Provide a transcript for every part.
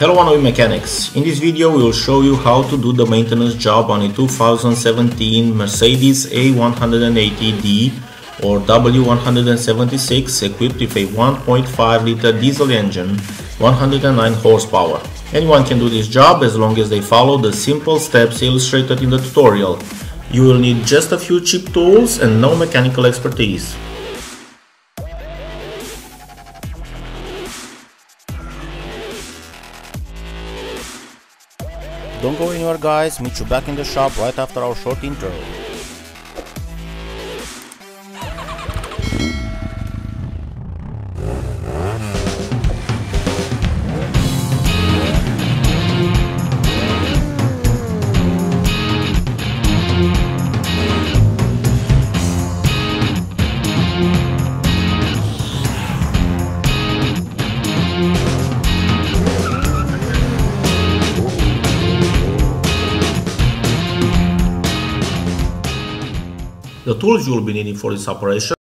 Hello One Mechanics. In this video we will show you how to do the maintenance job on a 2017 Mercedes A180D or W176 equipped with a 1.5 liter diesel engine, 109 horsepower. Anyone can do this job as long as they follow the simple steps illustrated in the tutorial. You will need just a few cheap tools and no mechanical expertise. Guys, meet you back in the shop right after our short intro. Tools you will be needing for this operation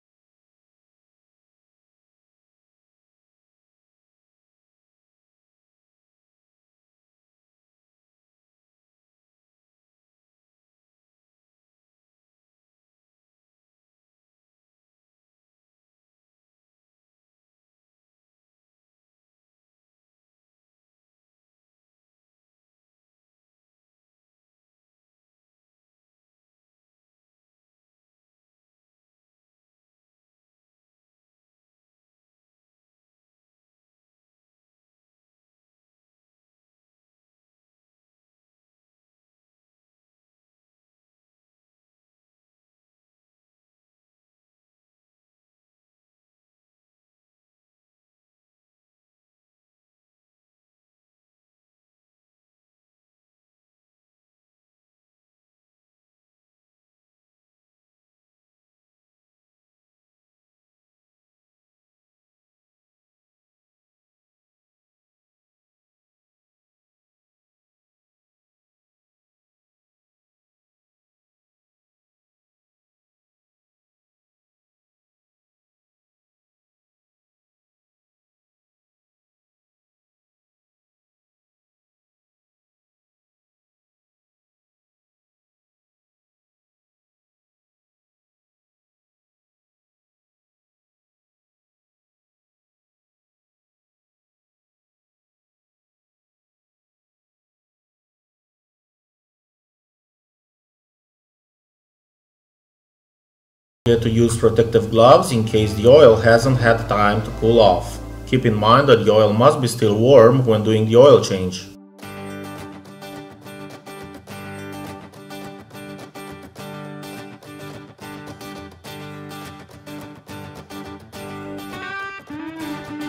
to use protective gloves in case the oil hasn't had time to cool off. Keep in mind that the oil must be still warm when doing the oil change.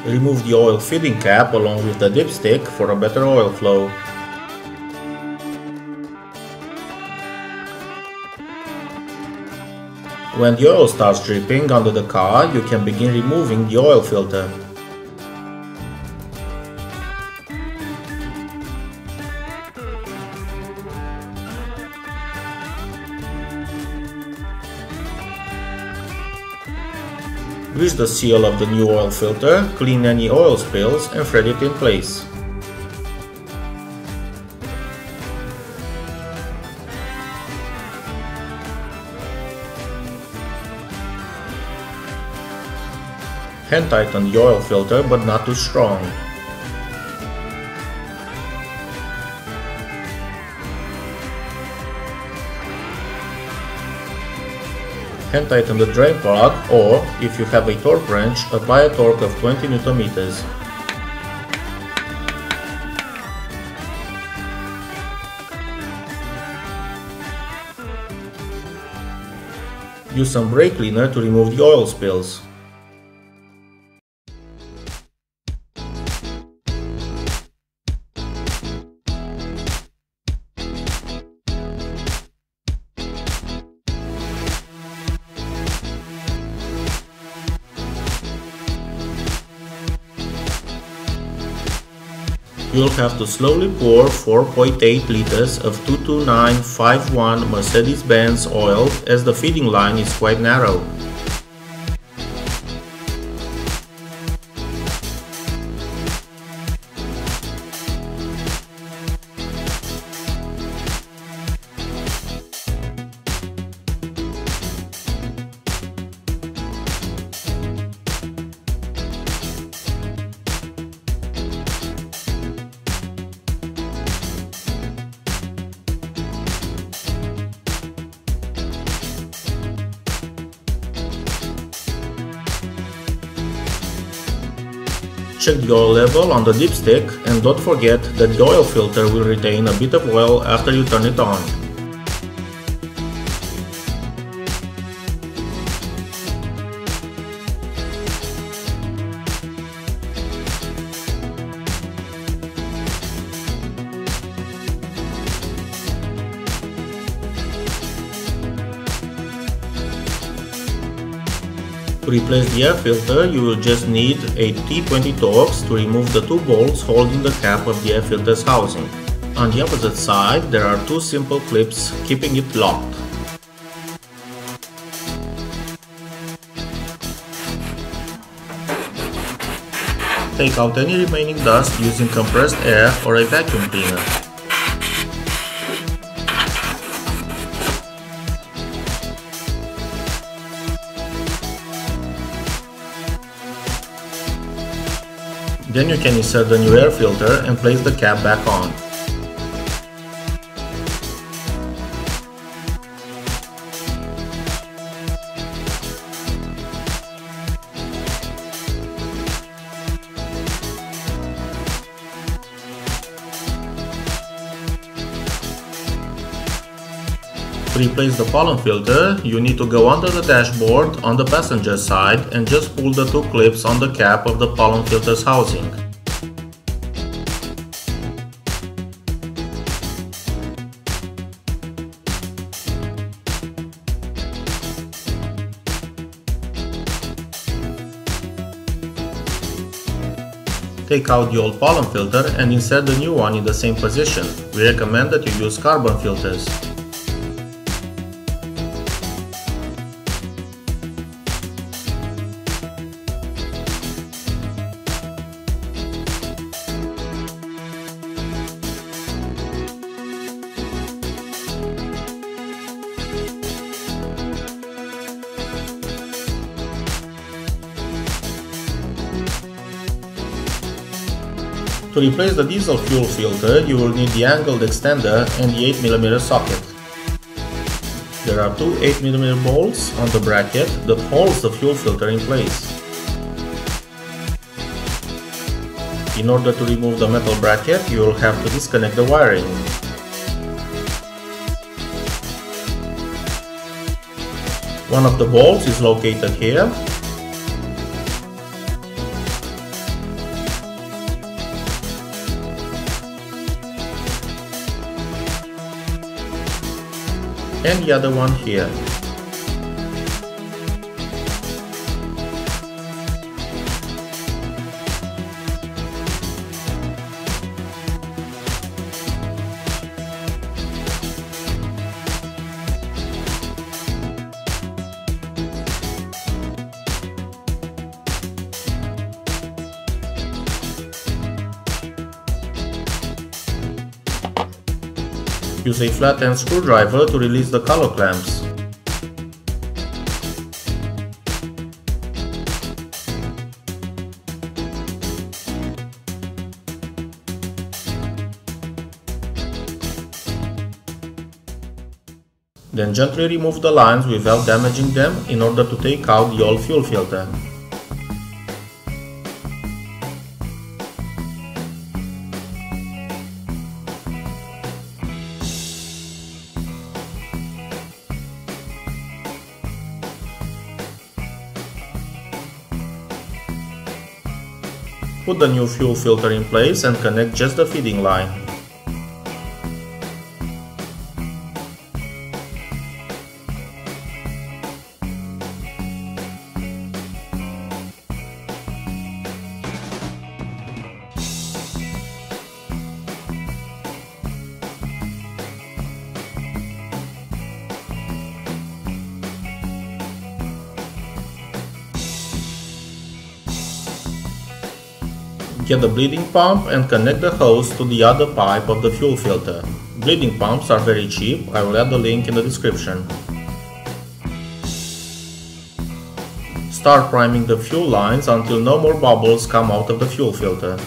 Remove the oil feeding cap along with the dipstick for a better oil flow. When the oil starts dripping under the car, you can begin removing the oil filter. Grease the seal of the new oil filter, clean any oil spills and thread it in place. Hand tighten the oil filter but not too strong. Hand tighten the drain plug or, if you have a torque wrench, apply a torque of 20 Nm. Use some brake cleaner to remove the oil spills. You'll have to slowly pour 4.8 liters of 22951 Mercedes-Benz oil as the feeding line is quite narrow. Check the oil level on the dipstick and don't forget that the oil filter will retain a bit of oil after you turn it on. To replace the air filter, you will just need a T20 Torx to remove the two bolts holding the cap of the air filter's housing. On the opposite side, there are two simple clips keeping it locked. Take out any remaining dust using compressed air or a vacuum cleaner. Then you can insert the new air filter and place the cap back on. Replace the pollen filter, you need to go under the dashboard on the passenger side and just pull the two clips on the cap of the pollen filter's housing. Take out the old pollen filter and insert the new one in the same position. We recommend that you use carbon filters. To replace the diesel fuel filter, you will need the angled extender and the 8mm socket. There are two 8mm bolts on the bracket that holds the fuel filter in place. In order to remove the metal bracket, you will have to disconnect the wiring. One of the bolts is located here and the other one here. Use a flat-end screwdriver to release the collar clamps. Then gently remove the lines without damaging them in order to take out the old fuel filter. Put the new fuel filter in place and connect just the feeding line. Get the bleeding pump and connect the hose to the other pipe of the fuel filter. Bleeding pumps are very cheap, I will add the link in the description. Start priming the fuel lines until no more bubbles come out of the fuel filter.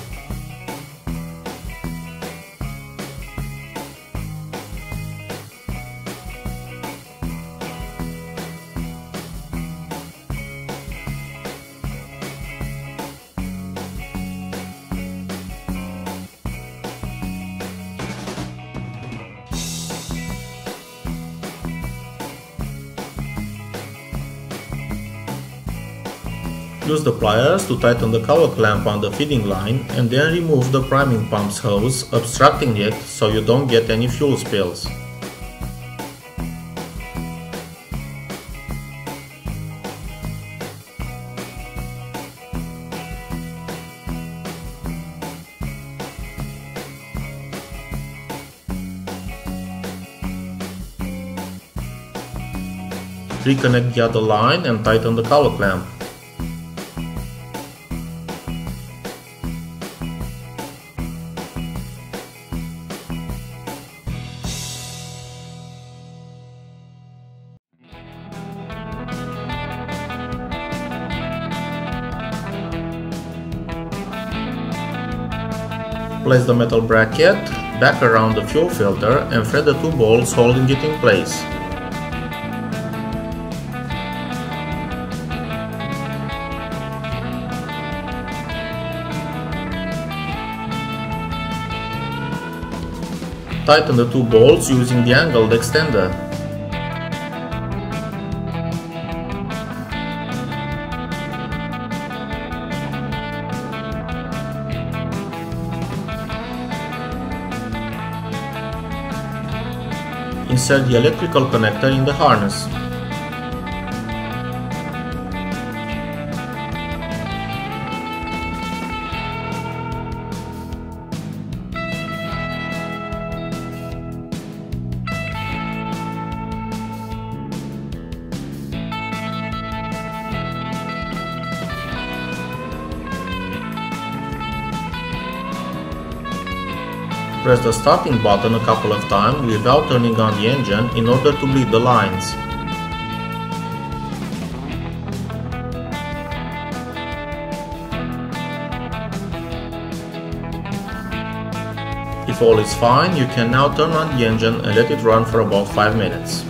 Use the pliers to tighten the cowl clamp on the feeding line and then remove the priming pump's hose, obstructing it so you don't get any fuel spills. Reconnect the other line and tighten the cowl clamp. Place the metal bracket back around the fuel filter and thread the two bolts holding it in place. Tighten the two bolts using the angled extender. Insert the electrical connector in the harness. Press the starting button a couple of times without turning on the engine in order to bleed the lines. If all is fine, you can now turn on the engine and let it run for about 5 minutes.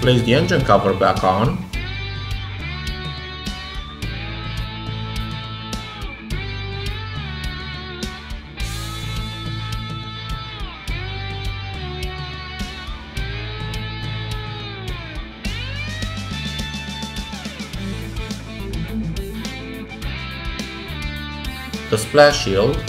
Place the engine cover back on. The splash shield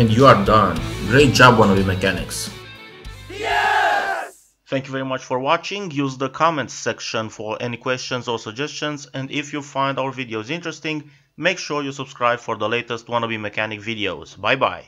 and you are done. Great job wannabe mechanics. Yes! Thank you very much for watching. Use the comments section for any questions or suggestions and if you find our videos interesting, make sure you subscribe for the latest wannabe mechanic videos. Bye bye.